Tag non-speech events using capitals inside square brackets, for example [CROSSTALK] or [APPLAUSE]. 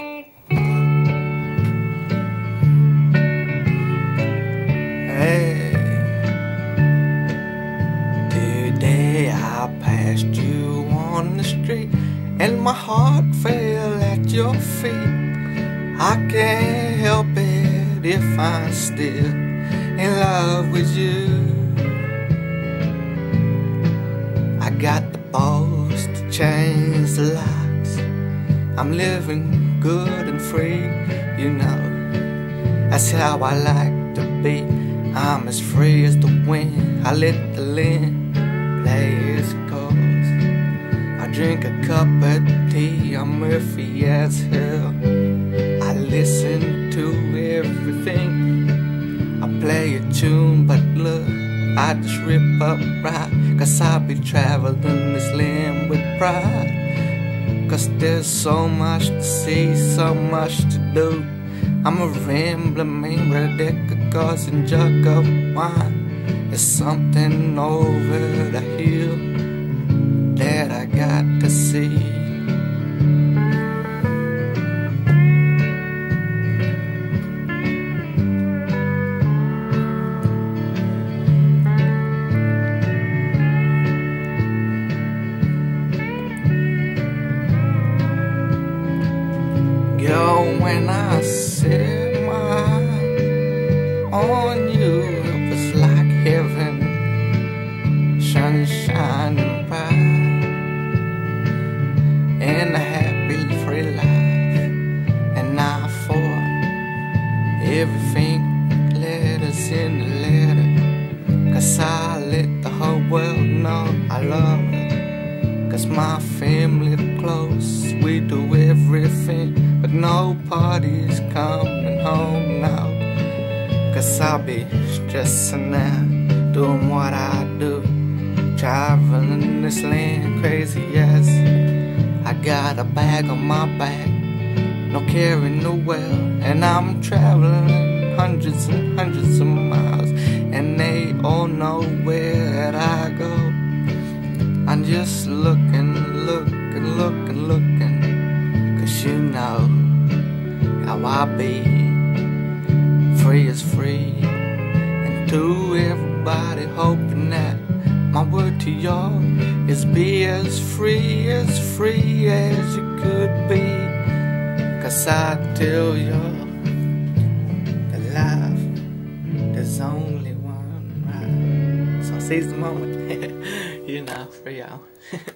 Hey, today I passed you on the street and my heart fell at your feet. I can't help it if I'm still in love with you. I got the balls to change the locks. I'm living good and free, you know. That's how I like to be. I'm as free as the wind. I let the wind play its course. I drink a cup of tea. I'm Murphy as hell. I listen to everything. I play a tune, but look, I just rip up right. Cause I be traveling this land with pride. Cause there's so much to see, so much to do. I'm a rambling man with a deck of cards and jug of wine. There's something over the hill that I got to see. Girl, when I set my on you, it was like heaven, sunshine and bright, and a happy free life. And I thought everything letters in the letter, cause I let the whole world know I love her. Cause my family close, we do everything, but nobody's coming home now. Cause I'll be stressing out, doing what I do, traveling this land crazy as I got a bag on my back, no carrying no well, and I'm traveling hundreds and hundreds of miles, and they all know where I go. I'm just looking, you know how I be. Free is free. And to everybody hoping that my word to y'all is be as free, as free as you could be. Cause I tell y'all that life, there's only one right. So seize the moment. [LAUGHS] you know, for y'all. [LAUGHS]